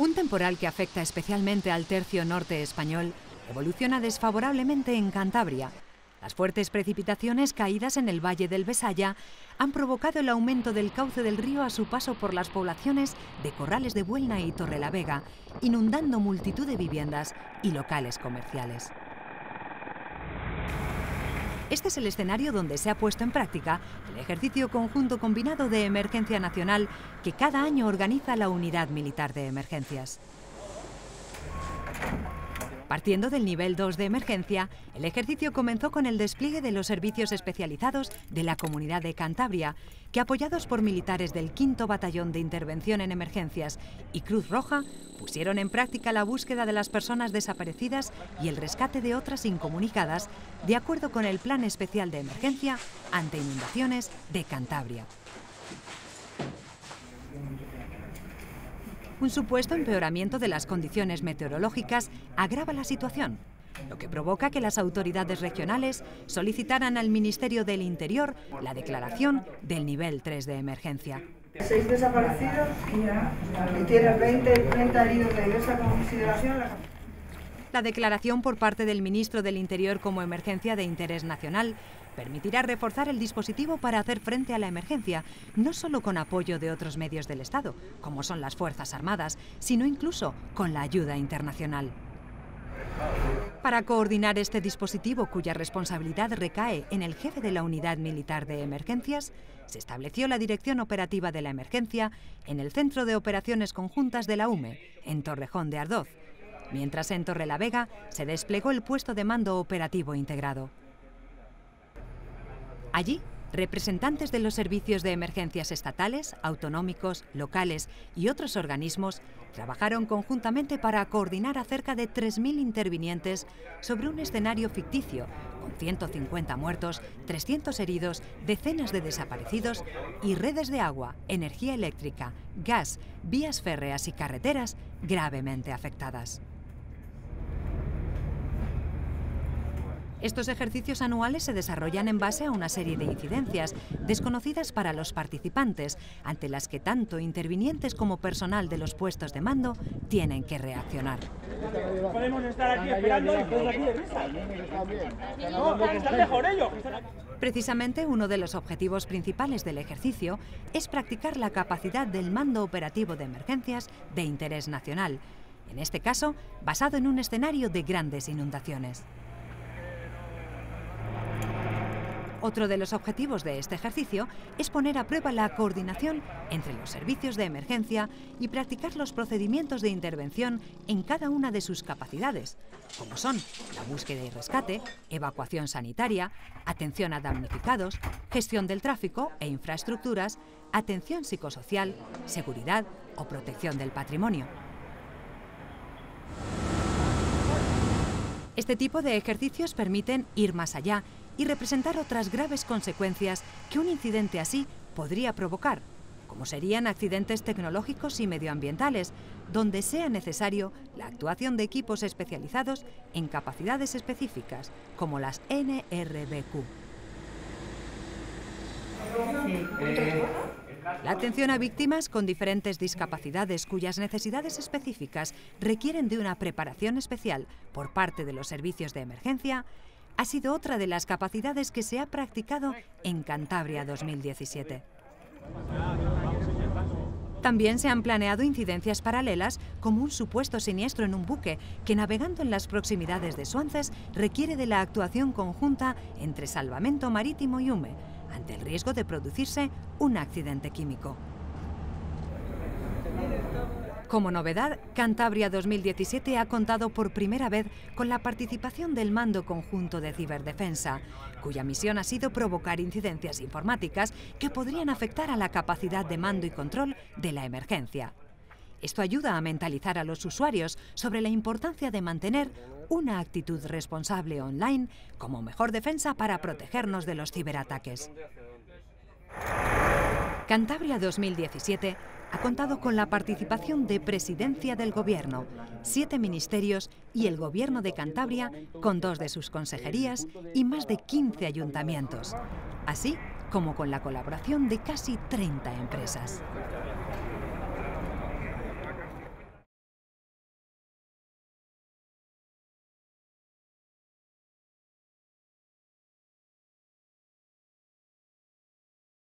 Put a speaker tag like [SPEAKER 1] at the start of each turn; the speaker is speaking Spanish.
[SPEAKER 1] Un temporal que afecta especialmente al tercio norte español evoluciona desfavorablemente en Cantabria. Las fuertes precipitaciones caídas en el valle del Besaya han provocado el aumento del cauce del río a su paso por las poblaciones de Corrales de Buelna y Torrelavega, inundando multitud de viviendas y locales comerciales. Este es el escenario donde se ha puesto en práctica el ejercicio conjunto combinado de emergencia nacional que cada año organiza la Unidad Militar de Emergencias. Partiendo del nivel 2 de emergencia, el ejercicio comenzó con el despliegue de los servicios especializados de la Comunidad de Cantabria, que apoyados por militares del 5 Batallón de Intervención en Emergencias y Cruz Roja, pusieron en práctica la búsqueda de las personas desaparecidas y el rescate de otras incomunicadas, de acuerdo con el Plan Especial de Emergencia ante Inundaciones de Cantabria. Un supuesto empeoramiento de las condiciones meteorológicas agrava la situación, lo que provoca que las autoridades regionales solicitaran al Ministerio del Interior la declaración del nivel 3 de emergencia.
[SPEAKER 2] Seis desaparecidos y tiene 20, 30 heridos de esa consideración.
[SPEAKER 1] Declaración por parte del ministro del Interior como emergencia de interés nacional permitirá reforzar el dispositivo para hacer frente a la emergencia, no solo con apoyo de otros medios del Estado, como son las Fuerzas Armadas, sino incluso con la ayuda internacional. Para coordinar este dispositivo, cuya responsabilidad recae en el jefe de la Unidad Militar de Emergencias, se estableció la Dirección Operativa de la Emergencia en el Centro de Operaciones Conjuntas de la UME, en Torrejón de Ardoz, mientras en Torrelavega se desplegó el puesto de mando operativo integrado. Allí, representantes de los servicios de emergencias estatales, autonómicos, locales y otros organismos trabajaron conjuntamente para coordinar a cerca de 3.000 intervinientes sobre un escenario ficticio, con 150 muertos, 300 heridos, decenas de desaparecidos y redes de agua, energía eléctrica, gas, vías férreas y carreteras gravemente afectadas. Estos ejercicios anuales se desarrollan en base a una serie de incidencias desconocidas para los participantes, ante las que tanto intervinientes como personal de los puestos de mando tienen que reaccionar. Podemos estar aquí esperando Precisamente uno de los objetivos principales del ejercicio es practicar la capacidad del mando operativo de emergencias de interés nacional, en este caso basado en un escenario de grandes inundaciones. Otro de los objetivos de este ejercicio es poner a prueba la coordinación entre los servicios de emergencia y practicar los procedimientos de intervención en cada una de sus capacidades, como son la búsqueda y rescate, evacuación sanitaria, atención a damnificados, gestión del tráfico e infraestructuras, atención psicosocial, seguridad o protección del patrimonio. Este tipo de ejercicios permiten ir más allá y representar otras graves consecuencias que un incidente así podría provocar, como serían accidentes tecnológicos y medioambientales, donde sea necesario la actuación de equipos especializados en capacidades específicas, como las NRBQ. La atención a víctimas con diferentes discapacidades cuyas necesidades específicas requieren de una preparación especial por parte de los servicios de emergencia ha sido otra de las capacidades que se ha practicado en Cantabria 2017. También se han planeado incidencias paralelas como un supuesto siniestro en un buque que navegando en las proximidades de Suances requiere de la actuación conjunta entre salvamento marítimo y hume ante el riesgo de producirse un accidente químico. Como novedad, Cantabria 2017 ha contado por primera vez con la participación del Mando Conjunto de Ciberdefensa, cuya misión ha sido provocar incidencias informáticas que podrían afectar a la capacidad de mando y control de la emergencia. Esto ayuda a mentalizar a los usuarios sobre la importancia de mantener una actitud responsable online como mejor defensa para protegernos de los ciberataques. Cantabria 2017 ha contado con la participación de Presidencia del Gobierno, siete ministerios y el Gobierno de Cantabria con dos de sus consejerías y más de 15 ayuntamientos, así como con la colaboración de casi 30 empresas.